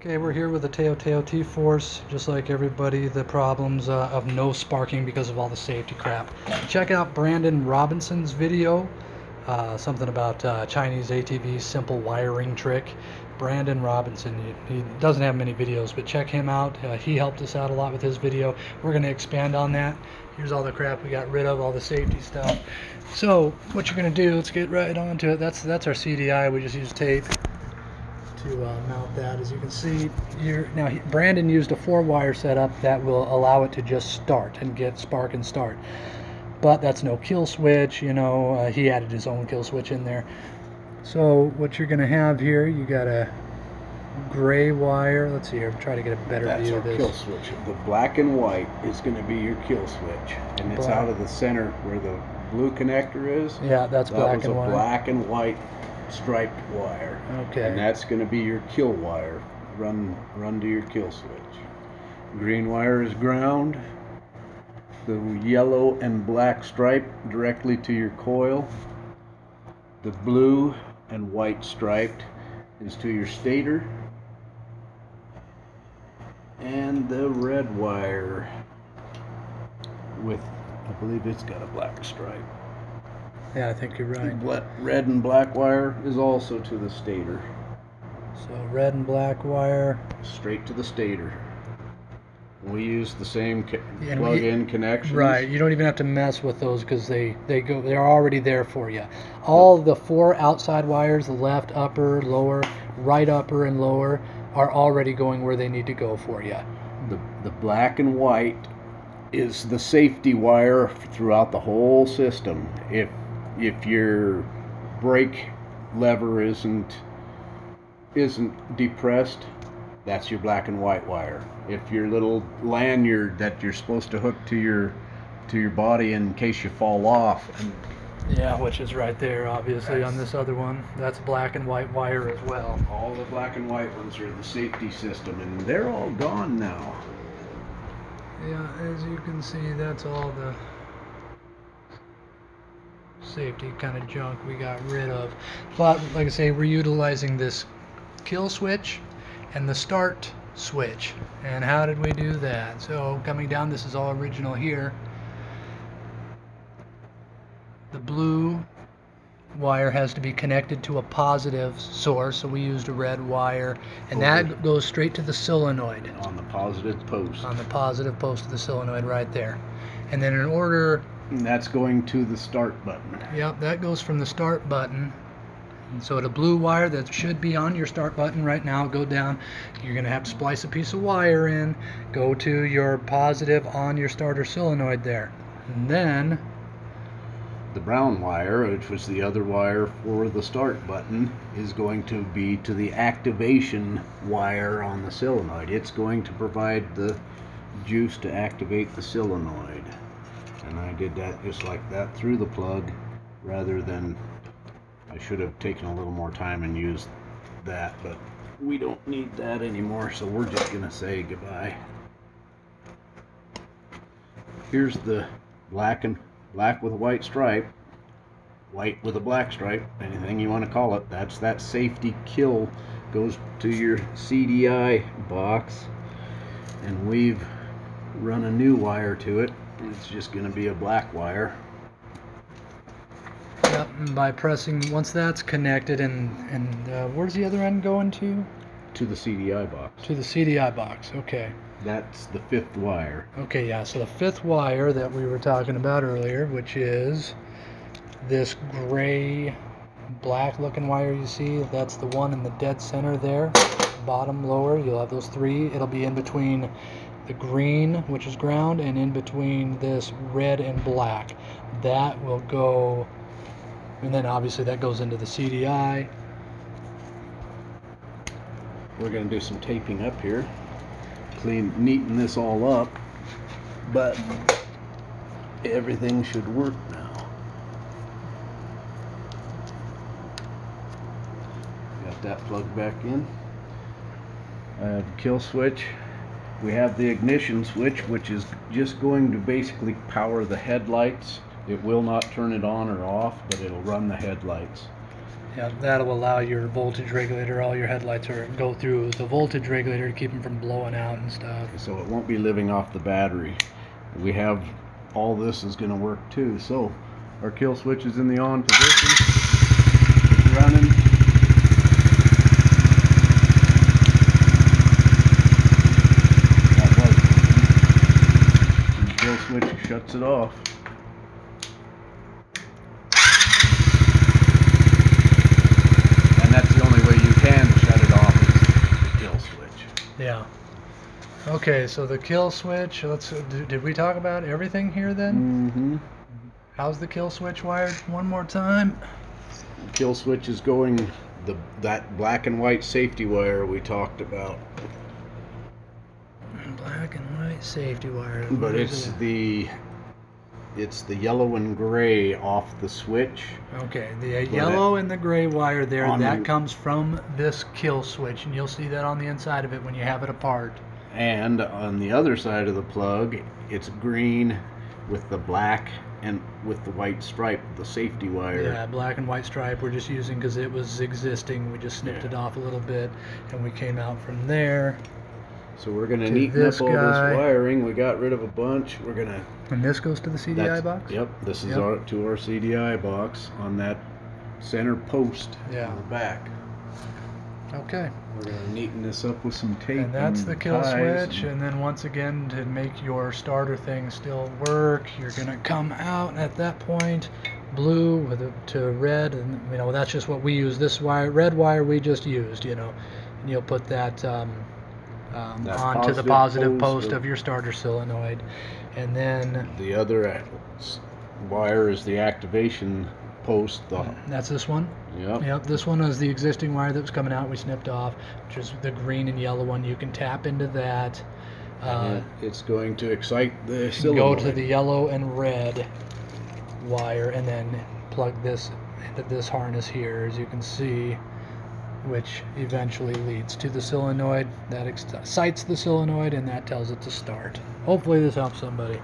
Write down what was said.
Okay, we're here with the Tao Tao T-Force, just like everybody, the problems uh, of no sparking because of all the safety crap. Check out Brandon Robinson's video, uh, something about uh, Chinese ATV simple wiring trick. Brandon Robinson, he, he, doesn't have many videos, but check him out. Uh, he helped us out a lot with his video. We're going to expand on that. Here's all the crap we got rid of, all the safety stuff. So, what you're going to do, let's get right onto it. That's, that's our CDI, we just use tape to uh, mount that. As you can see here, now Brandon used a four wire setup that will allow it to just start and get spark and start. But that's no kill switch, you know, uh, he added his own kill switch in there. So what you're going to have here, you got a gray wire. Let's see here, try to get a better That's view of this. kill switch. The black and white is going to be your kill switch, and it's Black. out of the center where the blue connector is. Yeah, that's that black was and a white. black and white striped wire, Okay. and that's going to be your kill wire. Run, run to your kill switch. Green wire is ground. The yellow and black stripe directly to your coil. The blue and white striped is to your stator. And the red wire with, I believe it's got a black stripe. Yeah, I think you're right. bla- red and black wire is also to the stator, So red and black wire. straight to the stator. We use the same And plug-in connections. Right, you don't even have to mess with those because they they go they're already there for you. All the four outside wires, the left upper, lower, right upper, and lower, are already going where they need to go for you. The, the black and white is the safety wire throughout the whole system. If if your brake lever isn't isn't depressed, that's your black and white wire. If your little lanyard that you're supposed to hook to your to your body in case you fall off and Yeah, which is right there, obviously on this other one. That's black and white wire as well. all the black and white ones are the safety system and they're all gone now. Yeah, as you can see, that's all the safety kind of junk we got rid of. But like I say, we're utilizing this kill switch and the start switch. And how did we do that? So coming down, this is all original here. The blue wire has to be connected to a positive source, so we used a red wire, and Over. that goes straight to the solenoid On the positive post. on the positive post of the solenoid right there. And then in order, And that's going to the start button. yep, that goes from the start button. And so the blue wire that should be on your start button right now, go down. You're gonna have to splice a piece of wire in, go to your positive on your starter solenoid there. And then, The brown wire, which was the other wire for the start button, is going to be to the activation wire on the solenoid. It's going to provide the juice to activate the solenoid. And I did that just like that through the plug rather than I should have taken a little more time and used that, but we don't need that anymore, so we're just gonna say goodbye. Here's the black and black with a white stripe, white with a black stripe, anything you want to call it. That's that safety kill goes to your CDI box, and we've run a new wire to it. It's just going to be a black wire. yep, and by pressing, once that's connected and, and uh, where's the other end going to? to the CDI box. To the CDI box, okay. That's the fifth wire. Okay, yeah, so the fifth wire that we were talking about earlier, which is this gray black looking wire you see, that's the one in the dead center there, bottom, lower, you'll have those three. It'll be in between the green, which is ground, and in between this red and black. That will go, and then obviously that goes into the CDI. We're going to do some taping up here, clean, neaten this all up, but everything should work now. Got that plugged back in. I have kill switch. We have the ignition switch, which is just going to basically power the headlights. It will not turn it on or off, but it'll run the headlights. Yeah, that'll allow your voltage regulator, all your headlights are go through the voltage regulator to keep them from blowing out and stuff. So it won't be living off the battery. We have all this is going to work too. So our kill switch is in the on position. It's running. That was working. And the kill switch shuts it off. And that's the only way you can shut it off is the kill switch. Yeah. Okay, so the kill switch. Let's. Did, did we talk about everything here then? Mm-hmm. How's the kill switch wired? One more time. kill switch is going the that black and white safety wire we talked about Black and white safety wire. but it's it? the it's the yellow and gray off the switch Okay, the uh, But yellow and the gray wire there, that the- comes from this kill switch, and you'll see that on the inside of it when you have it apart. and on the other side of the plug it's green with the black and with the white stripe the safety wire Yeah, black and white stripe we're just using because it was existing. We just snipped Yeah. it off a little bit, and we came out from there. So we're gonna To neaten up all guy. this wiring we got rid of a bunch we're gonna And this goes to the CDI box? yep this is Yep. our to our cdi box on that center post Yeah. on the back Okay. We're gonna neaten this up with some tape. And that's the kill switch. and- And then once again, to make your starter thing still work, you're gonna come out at that point, blue with it to red, and you know that's just what we use. This wire, red wire, we just used. You know, and you'll put that. Um, um, That onto the positive positive post post of- of your starter solenoid, and then The other wire is the activation post. The that's this one. yep. Yep, this one is the existing wire that was coming out. We snipped off, which is the green and yellow one. You can tap into that. Uh, and it's going to excite the go to the yellow and red wire and then plug this into this harness here as you can see which eventually leads to the solenoid that excites the solenoid and that tells it to start. Hopefully this helps somebody